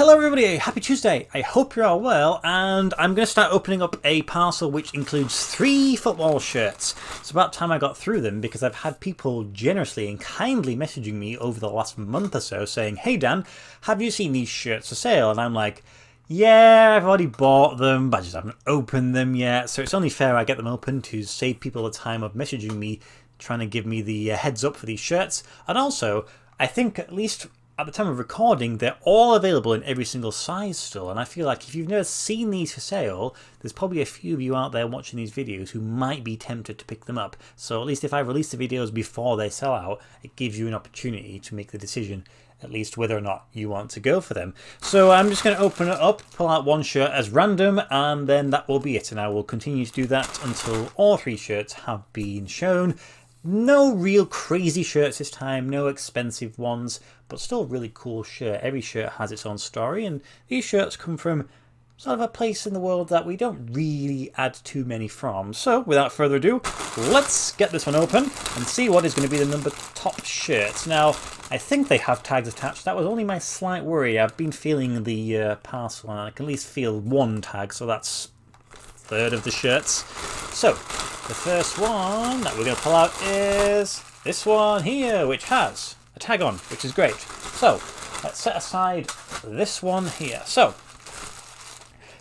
Hello everybody, happy Tuesday. I hope you're all well and I'm going to start opening up a parcel which includes three football shirts. It's about time I got through them because I've had people generously and kindly messaging me over the last month or so saying, Hey Dan, have you seen these shirts for sale? And I'm like, yeah, I've already bought them, but I just haven't opened them yet. So it's only fair I get them open to save people the time of messaging me trying to give me the uh, heads up for these shirts. And also, I think at least at the time of recording, they're all available in every single size still. And I feel like if you've never seen these for sale, there's probably a few of you out there watching these videos who might be tempted to pick them up. So at least if I release the videos before they sell out, it gives you an opportunity to make the decision at least whether or not you want to go for them. So I'm just going to open it up, pull out one shirt as random, and then that will be it. And I will continue to do that until all three shirts have been shown. No real crazy shirts this time, no expensive ones, but still really cool shirt. Every shirt has its own story, and these shirts come from sort of a place in the world that we don't really add too many from. So, without further ado, let's get this one open and see what is going to be the number top shirt. Now, I think they have tags attached. That was only my slight worry. I've been feeling the uh, parcel, and I can at least feel one tag, so that's third of the shirts. So, the first one that we're going to pull out is this one here, which has a tag on, which is great. So, let's set aside this one here. So,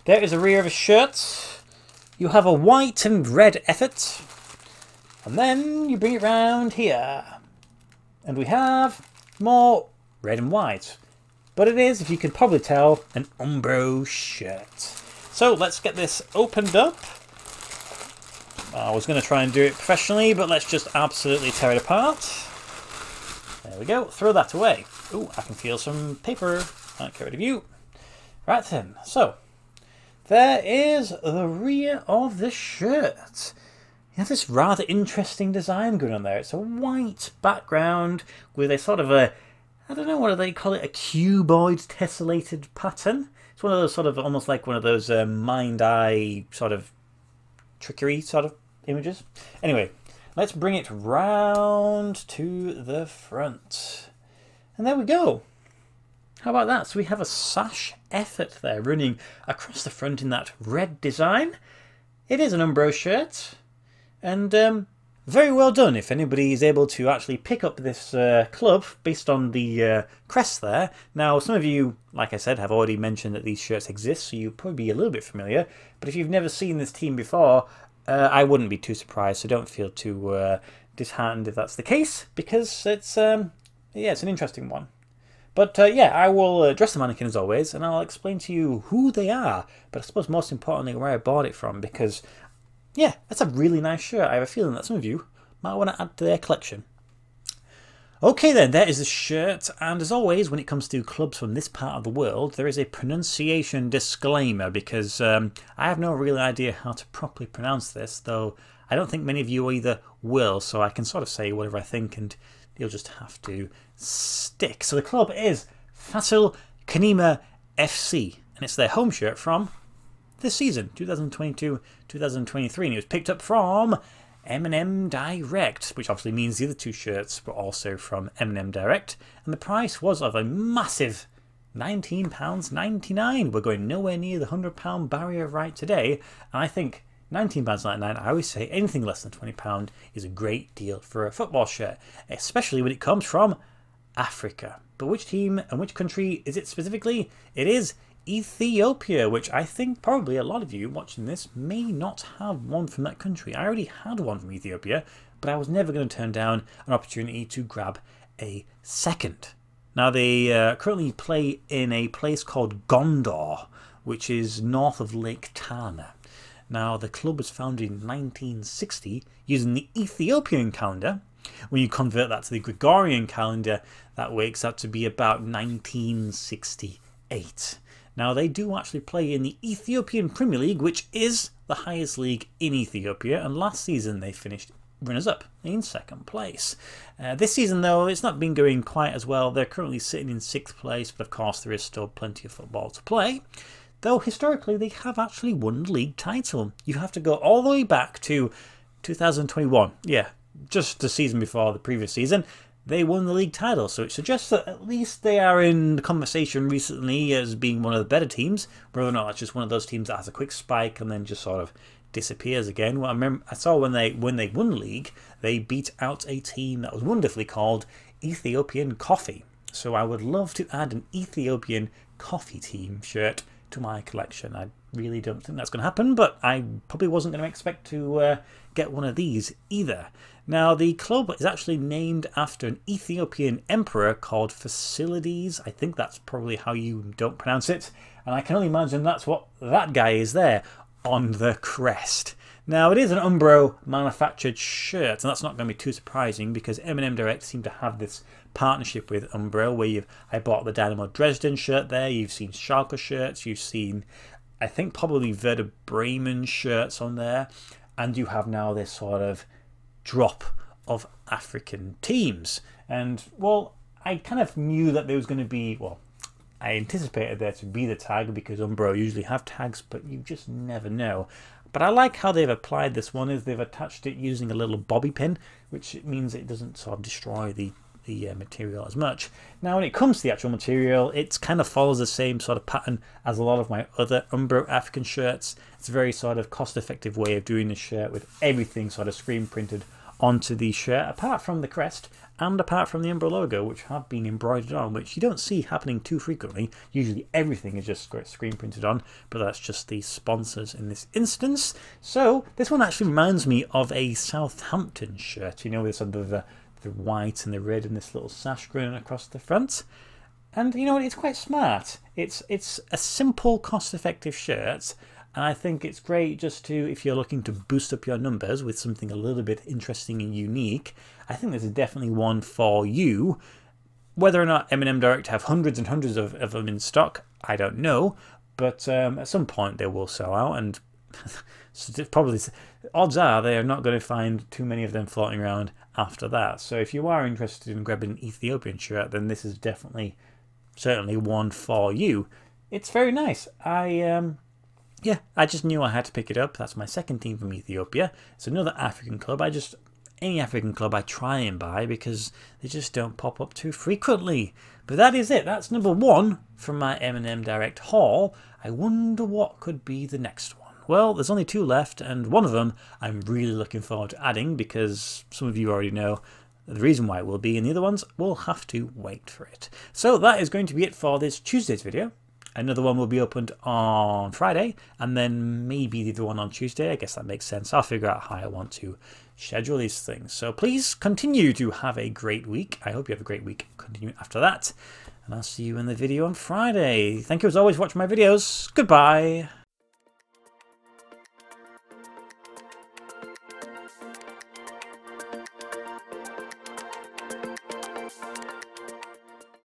there is a rear of a shirt. You have a white and red effort. And then you bring it round here. And we have more red and white. But it is, if you can probably tell, an Umbro shirt. So let's get this opened up. I was going to try and do it professionally, but let's just absolutely tear it apart. There we go. Throw that away. Oh, I can feel some paper. I'll get rid of you. Right then. So, there is the rear of the shirt. You have this rather interesting design going on there. It's a white background with a sort of a, I don't know, what do they call it, a cuboid tessellated pattern. It's one of those sort of, almost like one of those um, mind-eye sort of trickery sort of images. Anyway, let's bring it round to the front. And there we go. How about that? So we have a sash effort there running across the front in that red design. It is an Umbro shirt. And um, very well done if anybody is able to actually pick up this uh, club based on the uh, crest there. Now, some of you, like I said, have already mentioned that these shirts exist, so you'll probably be a little bit familiar. But if you've never seen this team before, uh, I wouldn't be too surprised, so don't feel too uh, disheartened if that's the case, because it's, um, yeah, it's an interesting one. But uh, yeah, I will address the mannequin as always, and I'll explain to you who they are, but I suppose most importantly where I bought it from, because yeah, that's a really nice shirt. I have a feeling that some of you might want to add to their collection. Okay then, there is the shirt, and as always, when it comes to clubs from this part of the world, there is a pronunciation disclaimer, because um, I have no real idea how to properly pronounce this, though I don't think many of you either will, so I can sort of say whatever I think, and you'll just have to stick. So the club is Fasil Kenema FC, and it's their home shirt from this season, 2022-2023, and it was picked up from M&M Direct, which obviously means the other two shirts were also from M&M Direct, and the price was of a massive £19.99. We're going nowhere near the £100 barrier right today, and I think £19.99, I always say anything less than £20 is a great deal for a football shirt, especially when it comes from Africa. But which team and which country is it specifically? It is Ethiopia, which I think probably a lot of you watching this may not have one from that country. I already had one from Ethiopia, but I was never going to turn down an opportunity to grab a second. Now, they uh, currently play in a place called Gondar, which is north of Lake Tana. Now, the club was founded in 1960 using the Ethiopian calendar. When you convert that to the Gregorian calendar, that works out to be about 1968. Now, they do actually play in the Ethiopian Premier League, which is the highest league in Ethiopia, and last season they finished runners up in second place. Uh, this season, though, it's not been going quite as well. They're currently sitting in sixth place, but of course, there is still plenty of football to play. Though historically, they have actually won the league title. You have to go all the way back to 2021. Yeah, just the season before the previous season. They won the league title. So it suggests that at least they are in the conversation recently as being one of the better teams, whether or not it's just one of those teams that has a quick spike and then just sort of disappears again. Well, I remember I saw when they when they won the league, they beat out a team that was wonderfully called Ethiopian Coffee. So I would love to add an Ethiopian coffee team shirt to my collection. I really don't think that's going to happen, but I probably wasn't going to expect to uh, get one of these either. Now, the club is actually named after an Ethiopian emperor called Fasilides. I think that's probably how you don't pronounce it. And I can only imagine that's what that guy is there on the crest. Now, it is an Umbro manufactured shirt, and that's not going to be too surprising because M&M Direct seem to have this partnership with Umbro where you've I bought the Dynamo Dresden shirt there, you've seen Schalke shirts, you've seen I think probably Werder Bremen shirts on there, and you have now this sort of drop of African teams. And well, I kind of knew that there was going to be, well, I anticipated there to be the tag because Umbro usually have tags, but you just never know. But I like how they've applied this one is they've attached it using a little bobby pin, which means it doesn't sort of destroy the the uh, material as much. Now when it comes to the actual material, it kind of follows the same sort of pattern as a lot of my other Umbro African shirts. It's a very sort of cost effective way of doing the shirt with everything sort of screen printed onto the shirt, apart from the crest and apart from the Umbro logo, which have been embroidered on, which you don't see happening too frequently. Usually everything is just screen printed on, but that's just the sponsors in this instance. So this one actually reminds me of a Southampton shirt, you know, with some of the, the white and the red and this little sash going across the front. And you know what, it's quite smart. It's, it's a simple, cost-effective shirt, and I think it's great just to, if you're looking to boost up your numbers with something a little bit interesting and unique, I think this is definitely one for you. Whether or not M&M Direct have hundreds and hundreds of, of them in stock, I don't know. But um, at some point they will sell out and probably odds are they are not going to find too many of them floating around after that. So if you are interested in grabbing an Ethiopian shirt, then this is definitely, certainly one for you. It's very nice. I um, yeah, I just knew I had to pick it up. That's my second team from Ethiopia. It's another African club. I just any African club I try and buy because they just don't pop up too frequently. But that is it. That's number one from my M&M Direct haul. I wonder what could be the next one. Well, there's only two left, and one of them I'm really looking forward to adding because some of you already know the reason why it will be, and the other ones will have to wait for it. So that is going to be it for this Tuesday's video. Another one will be opened on Friday, and then maybe the other one on Tuesday. I guess that makes sense. I'll figure out how I want to schedule these things. So please continue to have a great week. I hope you have a great week. Continue after that. And I'll see you in the video on Friday. Thank you as always for watching my videos. Goodbye.